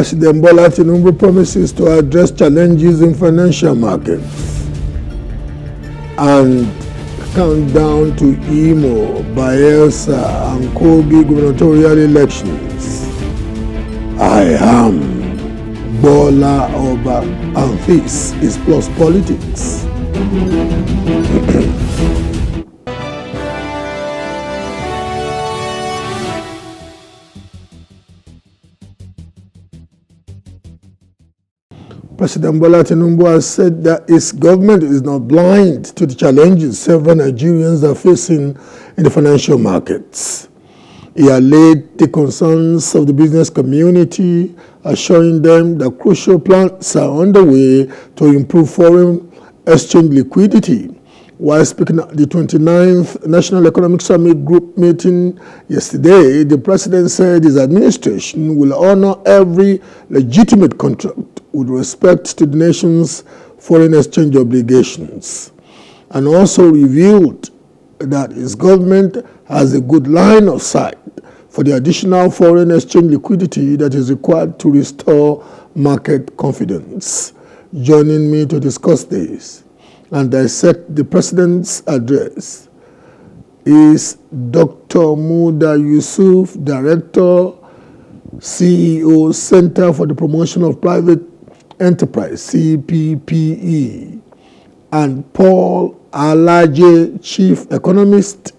President Bola Tinubu promises to address challenges in financial markets and countdown to Imo, Bayelsa, and Kogi gubernatorial elections. I am Bola Oba, and this is Plus Politics. President Bola Tinubu has said that his government is not blind to the challenges several Nigerians are facing in the financial markets. He allayed the concerns of the business community, assuring them that crucial plans are underway to improve foreign exchange liquidity. While speaking at the 29th National Economic Summit Group meeting yesterday, the president said his administration will honor every legitimate contract with respect to the nation's foreign exchange obligations and also revealed that his government has a good line of sight for the additional foreign exchange liquidity that is required to restore market confidence. Joining me to discuss this and dissect the president's address is Dr. Muda Yusuf, Director, CEO, Center for the Promotion of Private Enterprise, CPPE, and Paul Alaje, Chief Economist,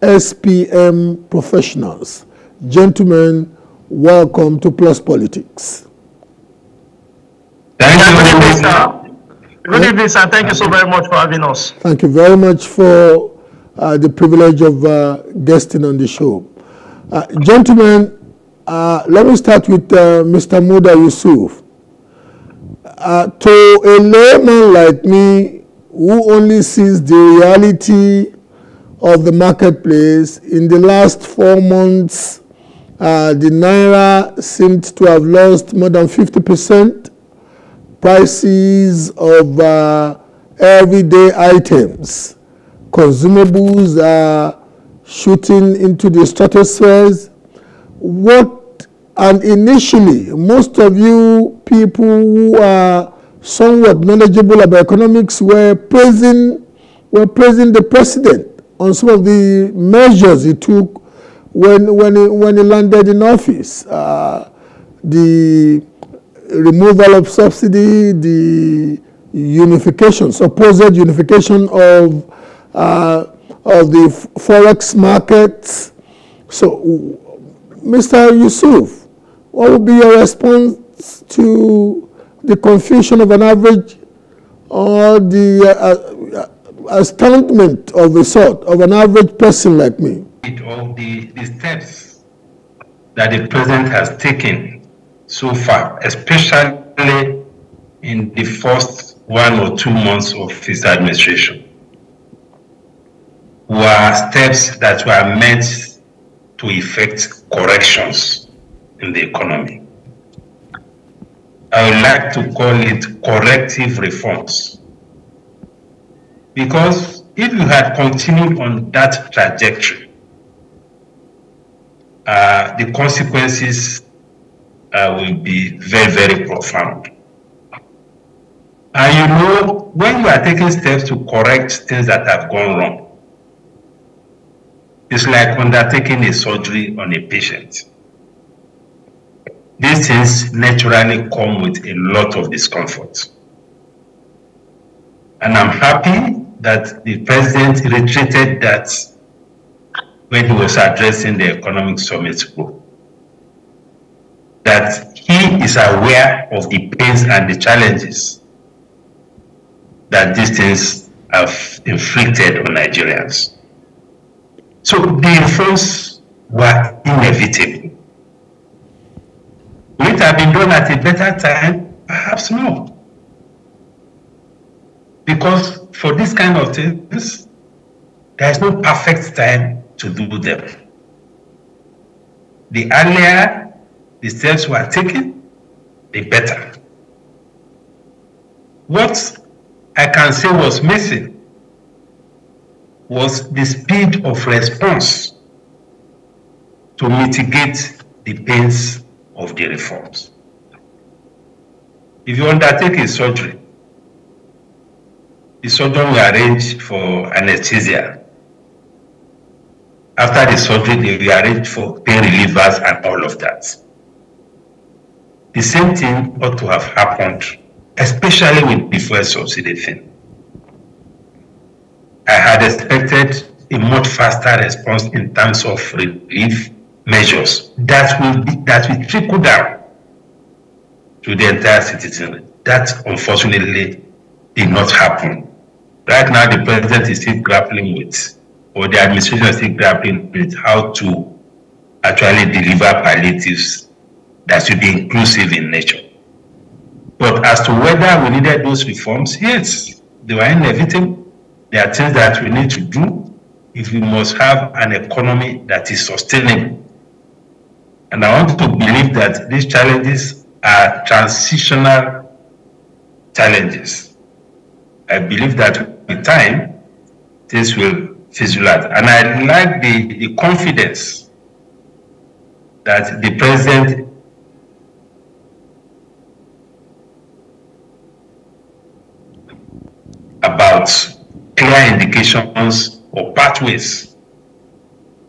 SPM Professionals. Gentlemen, welcome to Plus Politics. Thank you, good evening, sir. Good evening, sir. Thank you so very much for having us. Thank you very much for uh, the privilege of uh, guesting on the show. Uh, gentlemen, uh, let me start with uh, Mr. Muda Yusuf uh, to a layman like me who only sees the reality of the marketplace, in the last four months, uh, the naira seemed to have lost more than 50%. Prices of uh, everyday items, consumables are shooting into the stratospheres. What and initially, most of you people who are somewhat knowledgeable about economics were praising, were praising the president on some of the measures he took when, when, he, when he landed in office. Uh, the removal of subsidy, the unification, supposed unification of, uh, of the forex markets. So, Mr. Yusuf, what would be your response to the confusion of an average or the uh, uh, astoundment of a sort of an average person like me? Of the, the steps that the president has taken so far, especially in the first one or two months of his administration, were steps that were meant to effect corrections in the economy. I would like to call it corrective reforms. Because if you had continued on that trajectory, uh, the consequences uh, will be very, very profound. And you know, when you are taking steps to correct things that have gone wrong, it's like undertaking a surgery on a patient these things naturally come with a lot of discomfort. And I'm happy that the president reiterated that when he was addressing the economic summit group, that he is aware of the pains and the challenges that these things have inflicted on Nigerians. So the reforms were inevitable. Would it have been done at a better time? Perhaps no. Because for this kind of things, there is no perfect time to do them. The earlier the steps were taken, the better. What I can say was missing was the speed of response to mitigate the pains of the reforms. if you undertake a surgery, the surgeon will arrange for anesthesia. After the surgery, they will arrange for pain relievers and all of that. The same thing ought to have happened, especially with the fuel. I had expected a much faster response in terms of relief measures that will be, that will trickle down to the entire citizen. That unfortunately did not happen. Right now, the president is still grappling with, or the administration is still grappling with how to actually deliver palliatives that should be inclusive in nature. But as to whether we needed those reforms, yes, they were inevitable. There are things that we need to do if we must have an economy that is sustainable. And I want to believe that these challenges are transitional challenges. I believe that with time, this will fizzle out. And I like the, the confidence that the president about clear indications or pathways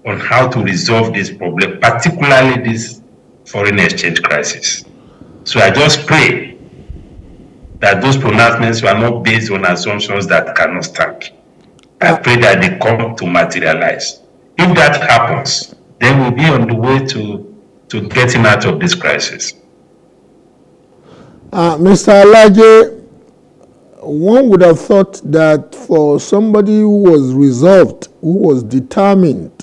on how to resolve this problem, particularly this foreign exchange crisis. So I just pray that those pronouncements were not based on assumptions that cannot stand. I pray that they come to materialize. If that happens, then we'll be on the way to, to getting out of this crisis. Uh, Mr. Alaje, one would have thought that for somebody who was resolved, who was determined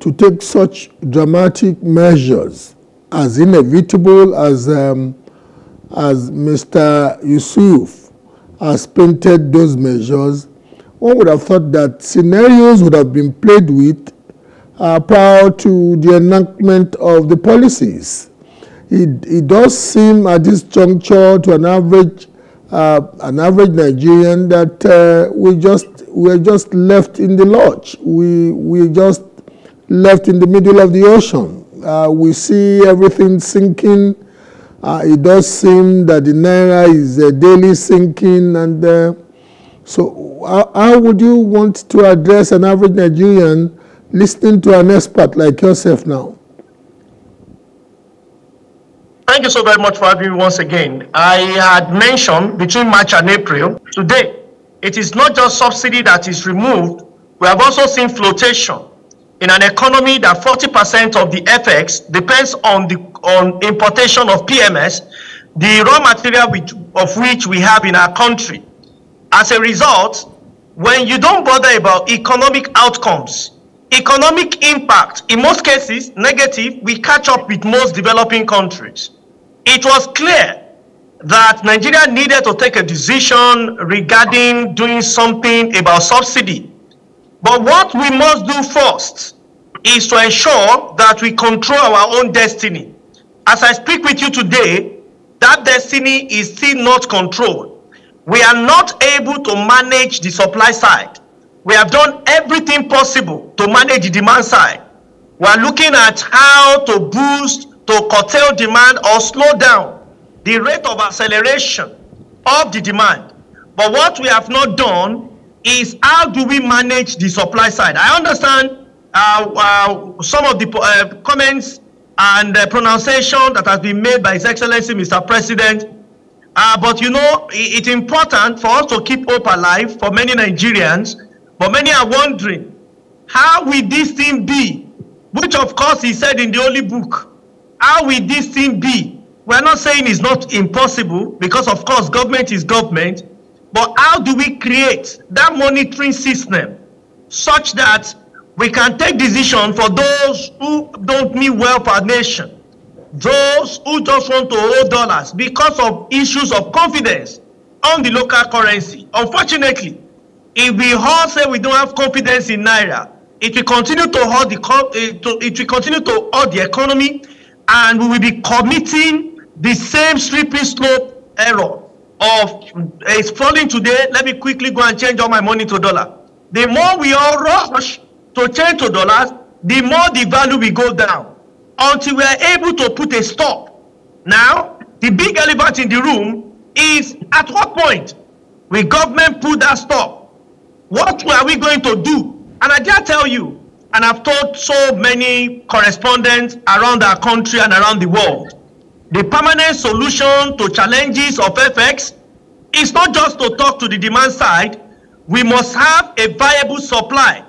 to take such dramatic measures, as inevitable as, um, as Mr. Yusuf has painted those measures, one would have thought that scenarios would have been played with uh, prior to the enactment of the policies. It, it does seem at this juncture to an average uh, an average Nigerian that uh, we just we're just left in the lodge. We we just left in the middle of the ocean. Uh, we see everything sinking. Uh, it does seem that the naira is uh, daily sinking, and uh, so how, how would you want to address an average Nigerian listening to an expert like yourself now? Thank you so very much for having me once again. I had mentioned between March and April, today, it is not just subsidy that is removed, we have also seen flotation in an economy that 40% of the FX depends on the on importation of PMS, the raw material which, of which we have in our country. As a result, when you don't bother about economic outcomes, economic impact, in most cases negative, we catch up with most developing countries it was clear that Nigeria needed to take a decision regarding doing something about subsidy. But what we must do first is to ensure that we control our own destiny. As I speak with you today, that destiny is still not controlled. We are not able to manage the supply side. We have done everything possible to manage the demand side. We are looking at how to boost to curtail demand or slow down the rate of acceleration of the demand. But what we have not done is how do we manage the supply side? I understand some of the uh, comments and pronunciation that has been made by His Excellency Mr. President. Uh, but you know, it's important for us to keep hope alive for many Nigerians. But many are wondering, how will this thing be? Which, of course, he said in the Holy Book, how will this thing be? We're not saying it's not impossible because, of course, government is government. But how do we create that monitoring system such that we can take decision for those who don't mean well for our nation, those who just want to hold dollars because of issues of confidence on the local currency. Unfortunately, if we all say we don't have confidence in naira, it will continue to hold the eh, it will continue to hold the economy and we will be committing the same slippery slope error of it's falling today. Let me quickly go and change all my money to dollar. The more we all rush to change to dollars the more the value will go down until we are able to put a stop now the big elephant in the room is at what point will government put that stop? What are we going to do? And I dare tell you, and I've told so many correspondents around our country and around the world, the permanent solution to challenges of FX is not just to talk to the demand side, we must have a viable supply.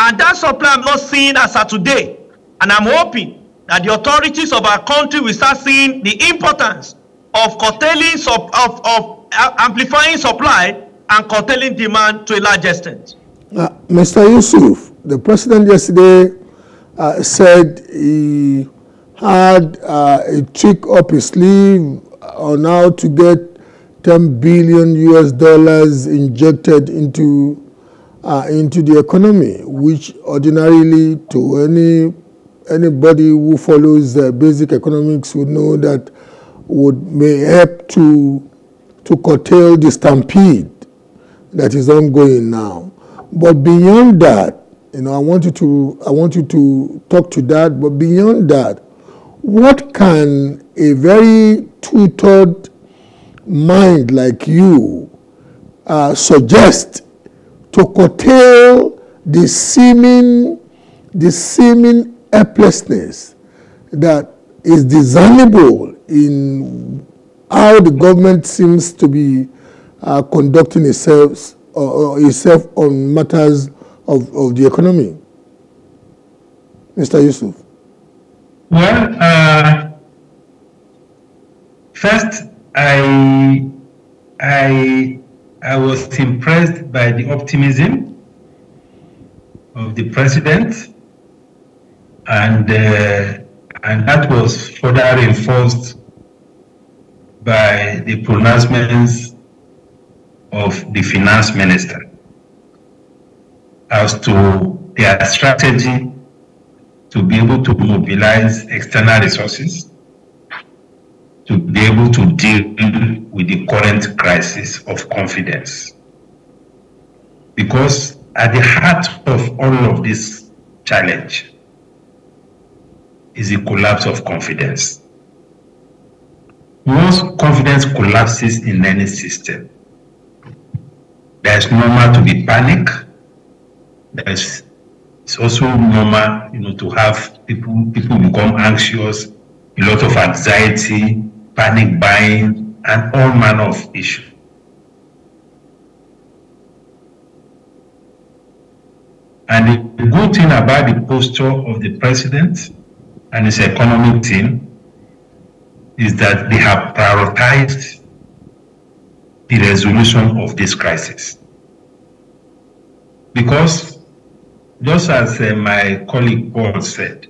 And that supply I'm not seeing as of today. And I'm hoping that the authorities of our country will start seeing the importance of curtailing, of, of, of amplifying supply and curtailing demand to a large extent. Uh, Mr. Yusuf, the president yesterday uh, said he had uh, a trick up his sleeve on how to get 10 billion US dollars injected into uh, into the economy, which ordinarily to any anybody who follows uh, basic economics would know that would may help to to curtail the stampede that is ongoing now. But beyond that, you know, I want you to I want you to talk to that. But beyond that, what can a very tutored mind like you uh, suggest to curtail the seeming the seeming helplessness that is discernible in how the government seems to be uh, conducting itself, uh, itself on matters of, of the economy. Mr. Yusuf. Well, uh, first, I, I, I was impressed by the optimism of the president, and, uh, and that was further reinforced by the pronouncements of the finance minister as to their strategy to be able to mobilize external resources to be able to deal with the current crisis of confidence. Because at the heart of all of this challenge is the collapse of confidence. Once confidence collapses in any system, there's normal to be panic. There's it's also normal, you know, to have people people become anxious, a lot of anxiety, panic buying, and all manner of issues. And the good thing about the posture of the president and his economic team is that they have prioritized the resolution of this crisis. Because, just as uh, my colleague Paul said,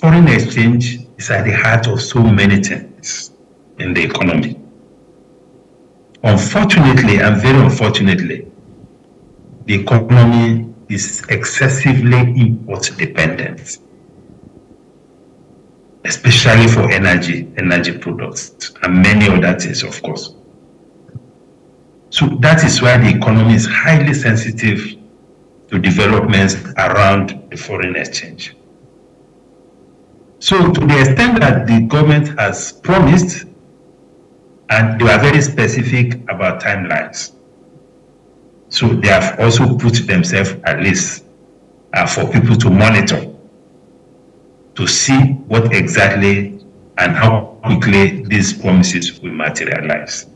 foreign exchange is at the heart of so many things in the economy. Unfortunately, and very unfortunately, the economy is excessively import dependent, especially for energy, energy products, and many other things, of course. So that is why the economy is highly sensitive to developments around the foreign exchange. So to the extent that the government has promised, and they are very specific about timelines, so they have also put themselves at least uh, for people to monitor, to see what exactly and how quickly these promises will materialize.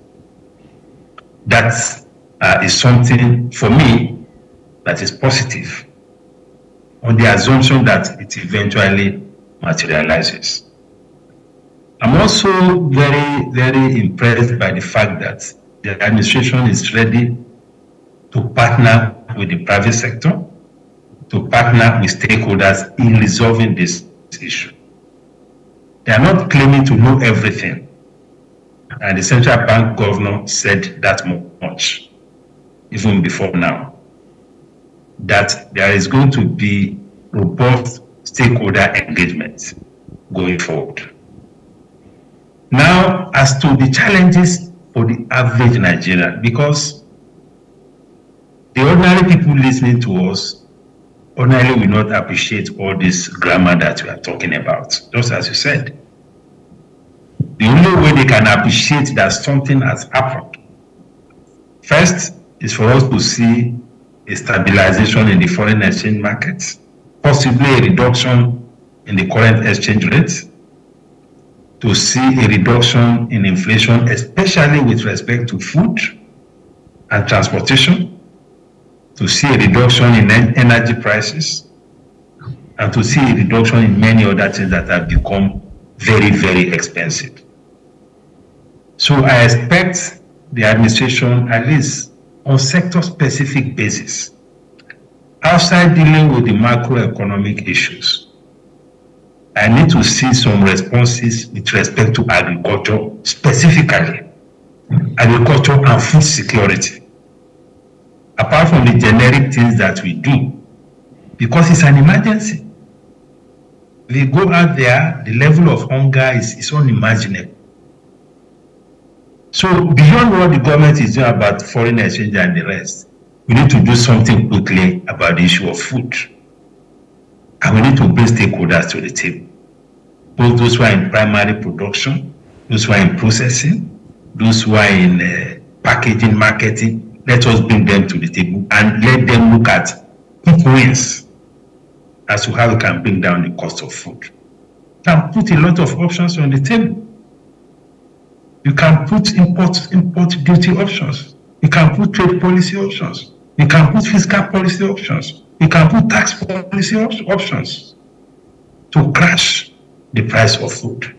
That uh, is something for me that is positive on the assumption that it eventually materializes. I'm also very, very impressed by the fact that the administration is ready to partner with the private sector, to partner with stakeholders in resolving this issue. They are not claiming to know everything. And the central bank governor said that much, even before now, that there is going to be robust stakeholder engagement going forward. Now, as to the challenges for the average Nigerian, because the ordinary people listening to us ordinarily will not appreciate all this grammar that we are talking about, just as you said. the only way they can appreciate that something has happened, first is for us to see a stabilization in the foreign exchange markets, possibly a reduction in the current exchange rate, to see a reduction in inflation, especially with respect to food and transportation, to see a reduction in energy prices, and to see a reduction in many other things that have become very, very expensive. So I expect the administration, at least on sector-specific basis, outside dealing with the macroeconomic issues, I need to see some responses with respect to agriculture, specifically agriculture and food security. Apart from the generic things that we do, because it's an emergency. We go out there, the level of hunger is, is unimaginable. So beyond what the government is doing about foreign exchange and the rest, we need to do something quickly about the issue of food. And we need to bring stakeholders to the table. Both those who are in primary production, those who are in processing, those who are in uh, packaging, marketing. Let us bring them to the table and let them look at quick wins as to how we can bring down the cost of food. Can put a lot of options on the table. You can put import import duty options. You can put trade policy options. You can put fiscal policy options. You can put tax policy op options to crash the price of food.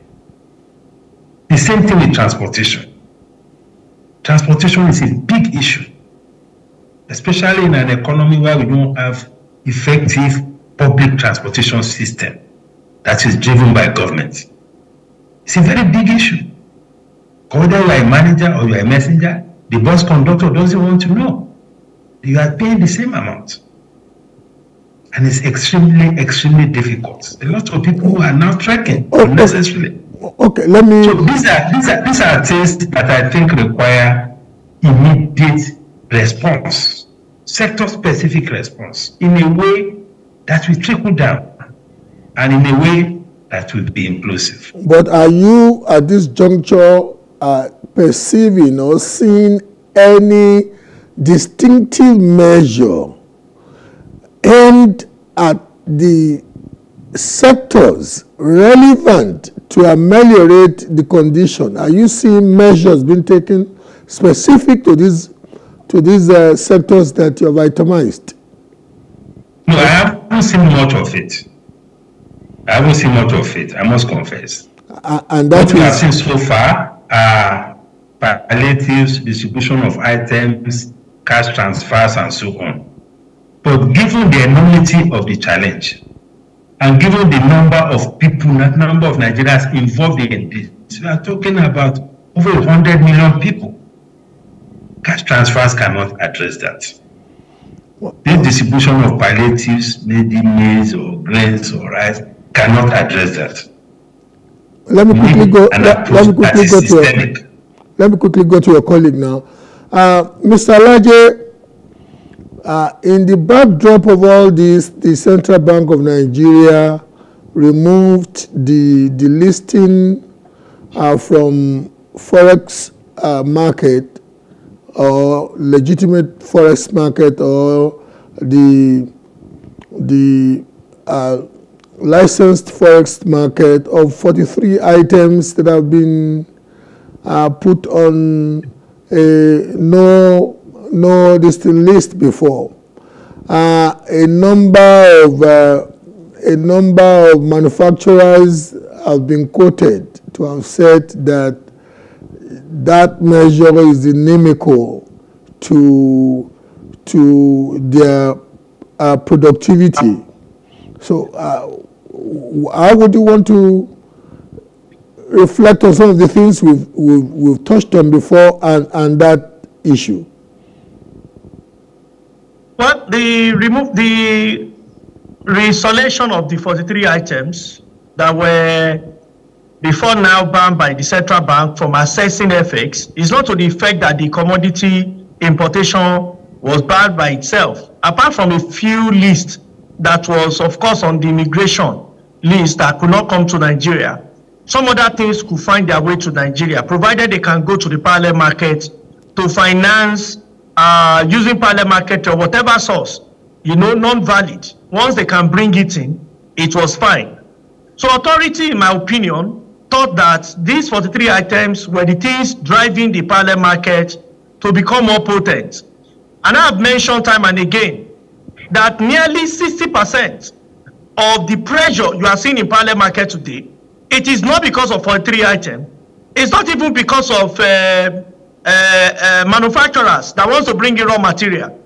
The same thing with transportation. Transportation is a big issue, especially in an economy where we don't have effective public transportation system that is driven by government. It's a very big issue. Whether you are a manager or you are a messenger, the bus conductor doesn't want to know. You are paying the same amount. And it's extremely, extremely difficult. A lot of people who are now trekking oh, unnecessarily. Okay, let me. So these are, these are, these are things that I think require immediate response, sector specific response in a way that will trickle down and in a way that will be inclusive. But are you at this juncture uh, perceiving or seeing any distinctive measure aimed at the sectors relevant to ameliorate the condition? Are you seeing measures being taken specific to these to these uh, sectors that you have itemized? No, I haven't seen much of it. I haven't seen much of it. I must confess. Uh, and that what we have seen so far are palliatives, distribution of items, cash transfers, and so on. But given the enormity of the challenge, and given the number of people, not number of Nigerians involved in this, we are talking about over 100 million people. Cash transfers cannot address that. This distribution of palliatives, maybe maize or grains or rice, cannot address that. Let me quickly go. Let, let, me quickly go to. let me quickly go to your colleague now, uh, Mr. Laje. Uh, in the backdrop of all this, the Central Bank of Nigeria removed the, the listing uh, from forex uh, market or legitimate forex market or the, the uh, licensed forex market of 43 items that have been uh, put on no no distinct list before. Uh, a number of uh, a number of manufacturers have been quoted to have said that that measure is inimical to to their uh, productivity. So, uh, how would you want to reflect on some of the things we've, we've, we've touched on before and, and that issue? Well, the remove the reisolation of the 43 items that were before now banned by the central bank from assessing FX is not to the effect that the commodity importation was banned by itself. Apart from a few lists that was, of course, on the immigration list that could not come to Nigeria, some other things could find their way to Nigeria, provided they can go to the parallel market to finance uh, using parallel market or whatever source, you know, non-valid. Once they can bring it in, it was fine. So authority, in my opinion, thought that these 43 items were the things driving the parallel market to become more potent. And I have mentioned time and again that nearly 60% of the pressure you are seeing in parallel market today, it is not because of 43 items. It's not even because of uh, uh, uh, manufacturers that wants to bring in raw material.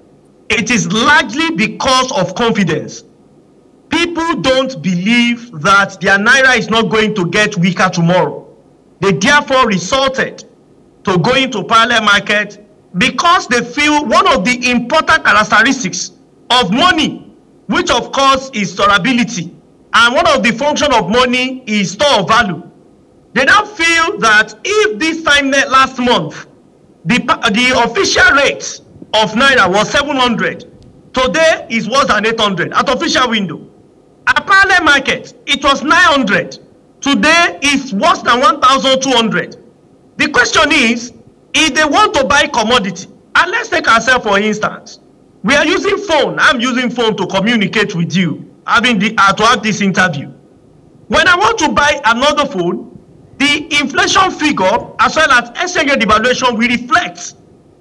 It is largely because of confidence. People don't believe that their naira is not going to get weaker tomorrow. They therefore resorted to going to parallel market because they feel one of the important characteristics of money, which of course is storability, and one of the function of money is store of value. They now feel that if this time last month the, the official rate of Naira was 700. Today is worse than 800 at official window. At parallel market, it was 900. Today is worse than 1,200. The question is, if they want to buy commodity, and let's take ourselves for instance, we are using phone. I'm using phone to communicate with you, having the uh, to have this interview. When I want to buy another phone, the inflation figure as well as exchange rate devaluation will reflect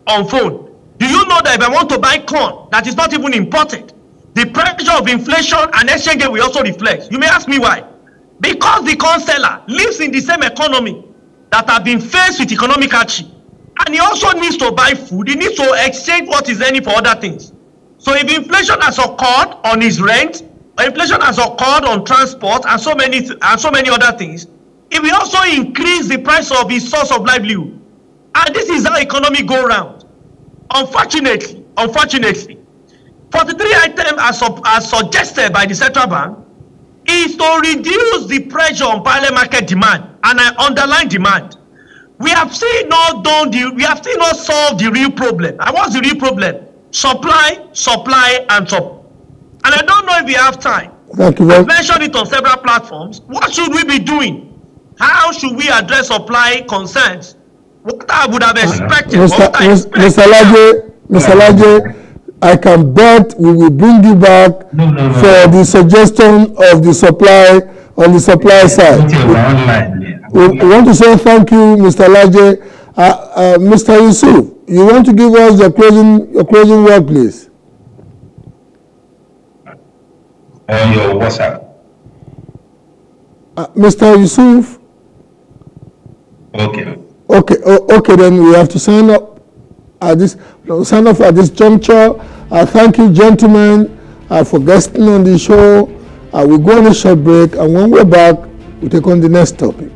on phone. Do you know that if I want to buy corn that is not even imported, the pressure of inflation and exchange rate will also reflect? You may ask me why. Because the corn seller lives in the same economy that have been faced with economic hardship. And he also needs to buy food. He needs to exchange what is any for other things. So if inflation has occurred on his rent, inflation has occurred on transport and so many and so many other things, it will also increase the price of his source of livelihood. And this is how economy go round. Unfortunately, unfortunately, 43 items as, as suggested by the central bank is to reduce the pressure on parallel market demand and I underline demand. We have still not done the we have still not solved the real problem. And what's the real problem? Supply, supply, and supply. And I don't know if we have time. Thank you. I've mentioned it on several platforms. What should we be doing? How should we address supply concerns? What I would have expected. Mr. Mr. Laje, Mr. Laje, I can bet we will bring you back no, no, no. for the suggestion of the supply on the supply side. We, we, want to say thank you, Mr. Laje. Uh, uh, Mr. Yusuf, you want to give us your closing, your closing word, please? On your WhatsApp. Uh, Mr. Yusuf, Okay. Okay, okay, then we have to sign up at this, sign off at this juncture. Uh, thank you, gentlemen, uh, for guesting on the show. Uh, we'll go on a short break, and when we're back, we take on the next topic.